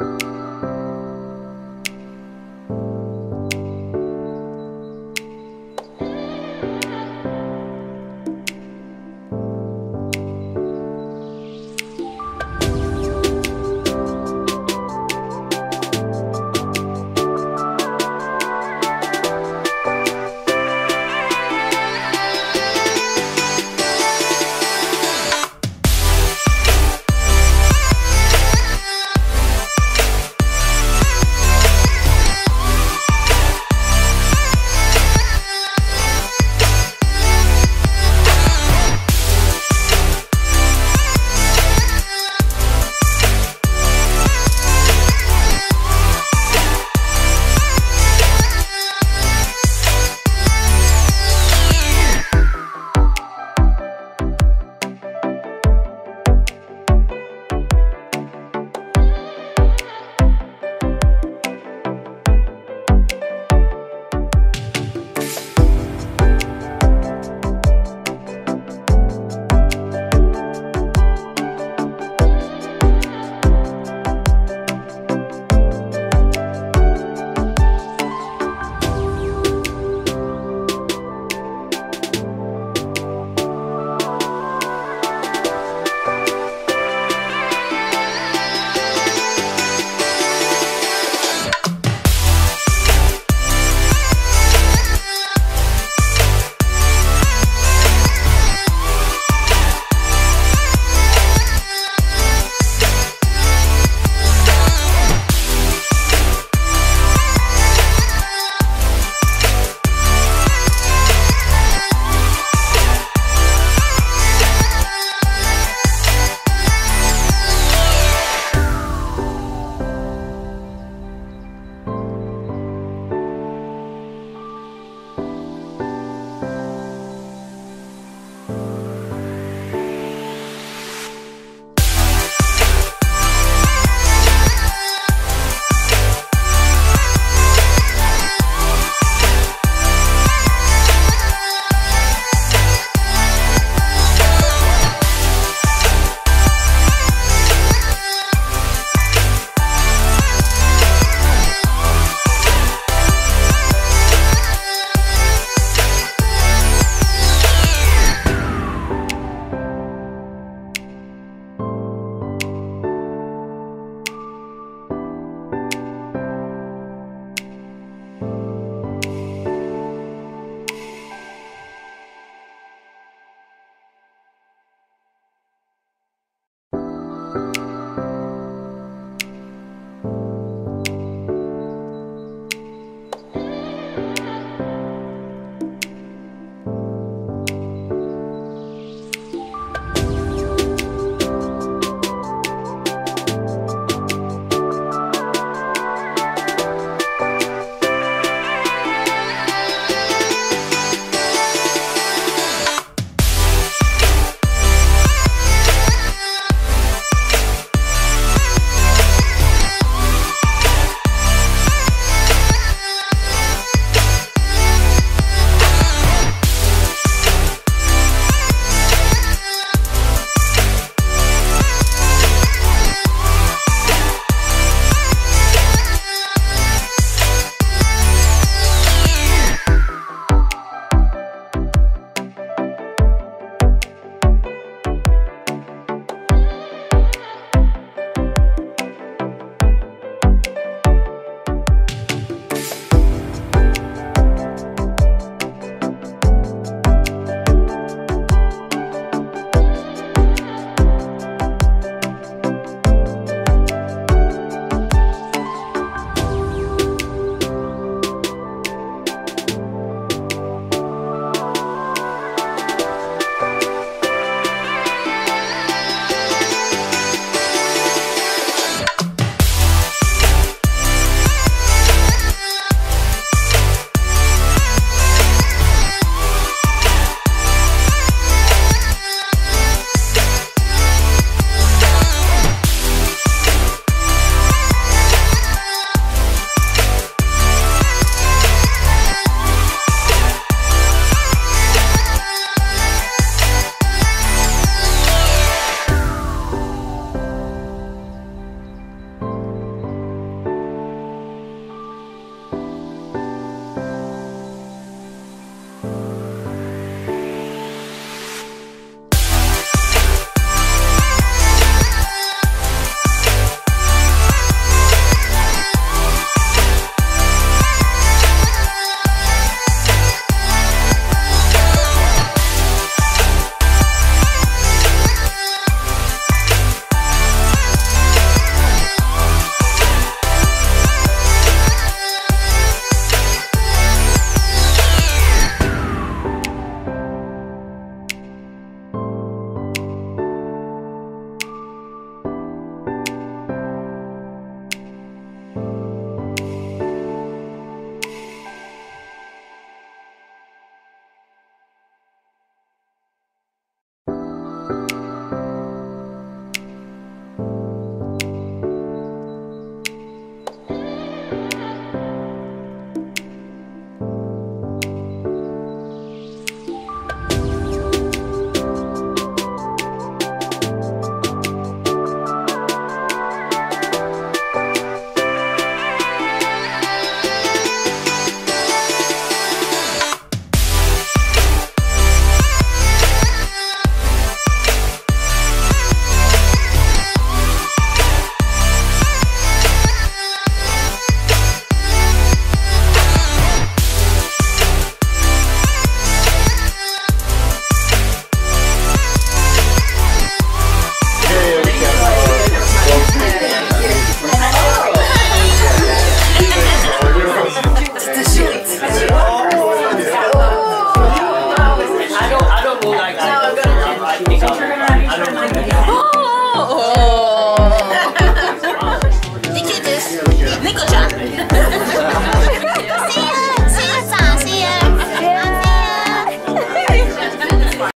you you